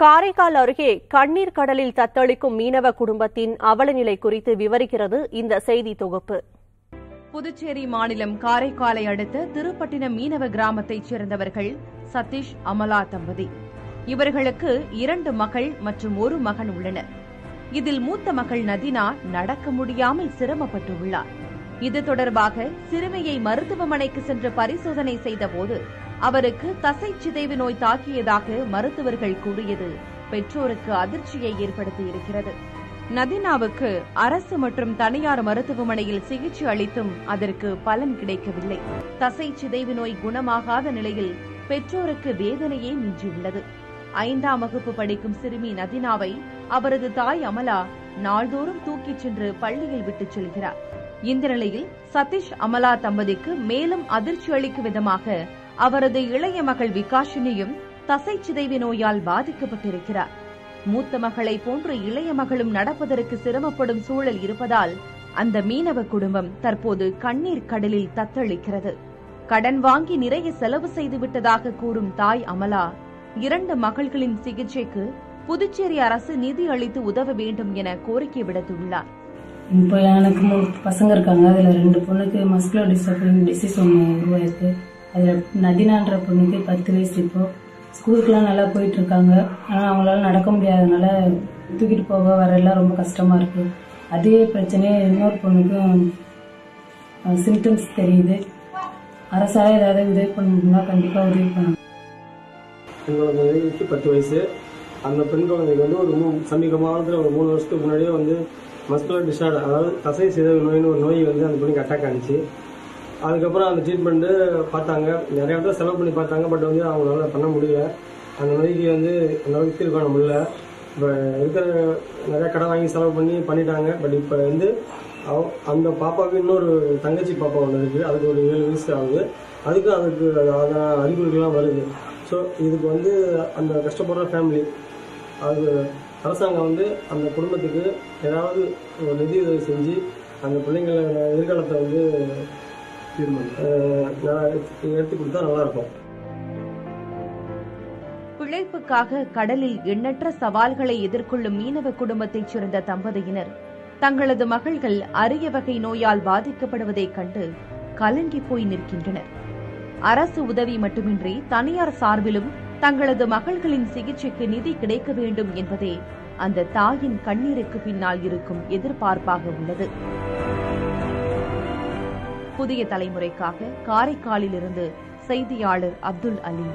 காரைக்கால் அருகே கண்ணீர் கடலில் தத்தளிக்கும் மீனவ குடும்பத்தின் அவலநிலை குறித்து விவரிக்கிறது இந்த செய்தி தொகுப்பு. புதுச்சேரி மாநிலம் காரைக்காலை அடுத்த திருப்பட்டினம் மீனவ கிராமத்தைச் சேர்ந்தவர்கள் சதீஷ் அமலா தம்பதி. இவர்களுக்கு இரண்டு மகள் மற்றும் ஒரு மகன் உள்ளனர். இதில் மூத்த மகள் நதினா நடக்க முடியாமல் சிரமப்பட்டுள்ளார். இது தொடர்பாக சிறுமியை மருத்துவமனைக்கு சென்று பரிசோதனை செய்தபோது அவருக்கு தசை சிதைவு நோய் தாக்கியதாக மருத்துவர்கள் கூறியது பெற்றோருக்கு அதிர்ச்சியை ஏற்படுத்தியிருக்கிறது நதினாவுக்கு அரசு மற்றும் தனியார் மருத்துவமனையில் சிகிச்சை அளித்தும் அதற்கு பலன் கிடைக்கவில்லை. தசை சிதைவு நோய் குணமாகாத நிலையில் பெற்றோருக்கு வேதனையே மிஞ்சியுள்ளது. ஐந்தாம் வகுப்பு படிக்கும் சிறுமி நதினாவை அவரது தாய் அமலா நாள்தோறும் தூக்கிச் சென்று பள்ளியில் விட்டுச் செல்கிறார். இந்த நிலையில் சதீஷ் அமலா தம்பதிக்கு மேலும் அதிர்ச்சி அளிக்கும் விதமாக அவரது இளைய மகள் விகாஷினியும் தசை சிதைவு நோயால் பாதிக்கப்பட்டிருக்கிறார். மூத்த மகளை போன்று இளைய மகளும் நடப்பதற்கு சிரமப்படும் சூழல் இருப்பதால் அந்த மீனவ குடும்பம் தற்போது கண்ணீர் கடலில் தத்தளிக்கிறது. கடன் வாங்கி நிறைய செலவு செய்து விட்டதாக கூறும் தாய் அமலா இரண்டு மகள்களின் சிகிச்சைக்கு புதுச்சேரி அரசு நிதி அளித்து உதவ வேண்டும் என கோரிக்கை விடுத்துள்ளார். இப்போ எனக்கு பசங்க இருக்காங்க. அதில் ரெண்டு பொண்ணுக்கு மஸ்குலர் டிஸ்டர்பன் டிசீஸ் ஒன்று உருவாயிருக்கு. அதில் நதினான்ற பொண்ணுக்கு பத்து வயசு இப்போ. ஸ்கூலுக்குலாம் நல்லா போயிட்டு இருக்காங்க ஆனால் அவங்களால நடக்க முடியாதனால தூக்கிட்டு போக வரலாம் ரொம்ப கஷ்டமாக இருக்குது அதே பிரச்சனையே இன்னொரு பொண்ணுக்கும் சிம்டம்ஸ் தெரியுது. அரசாக ஏதாவது உதவி பண்ணணும்னா கண்டிப்பாக உதவி பண்ணணும். பத்து வயசு. அந்த பெண் குழந்தைக்கு வந்து ஒரு மூ சமீப காலத்தில் ஒரு மூணு வருஷத்துக்கு முன்னாடியே வந்து மஸ்குலர் டிஸார்டர் அதாவது தசை சிதைவு நோயின்னு ஒரு நோய் வந்து அந்த பொண்ணுக்கு அட்டாக் ஆனிச்சு. அதுக்கப்புறம் அந்த ட்ரீட்மெண்ட்டு பார்த்தாங்க. நிறைய இடத்துல செலவு பண்ணி பார்த்தாங்க பட் வந்து அவங்களால பண்ண முடியல. அந்த நோய்க்கு வந்து அந்த அளவுக்கு தீர்வு காண முடியல. இப்போ இருக்கிற நிறையா கடை வாங்கி செலவு பண்ணி பண்ணிட்டாங்க. பட் இப்போ வந்து அவ- அந்த பாப்பாவுக்கு இன்னொரு தங்கச்சி பாப்பா ஒன்று இருக்குது அதுக்கு ஒரு ஏழு வயசு ஆகுது. அதுக்கு அதுக்கு அதான் அறிகுறிகள்லாம் வருது. ஸோ இதுக்கு வந்து அந்த கஷ்டப்படுற ஃபேமிலி அது அரசாங்கம் வந்து அந்த குடும்பத்துக்கு ஏதாவது ஒரு நிதி உதவி செஞ்சு அந்த பிள்ளைங்கள எதிர்காலத்தை வந்து எடுத்து கொடுத்தா பிழைப்புக்காக கடலில் எண்ணற்ற சவால்களை எதிர்கொள்ளும் மீனவ குடும்பத்தைச் சேர்ந்த தம்பதியினர் தங்களது மகள்கள் அரிய வகை நோயால் பாதிக்கப்படுவதைக் கண்டு கலங்கி போய் நிற்கின்றனர். அரசு உதவி மட்டுமின்றி தனியார் சார்பிலும் தங்களது மகள்களின் சிகிச்சைக்கு நிதி கிடைக்க வேண்டும் என்பதே அந்த தாயின் கண்ணீருக்கு பின்னால் இருக்கும் எதிர்பார்ப்பாக உள்ளது. புதிய தலைமுறைக்காக காரைக்காலிலிருந்து செய்தியாளர் அப்துல் அலி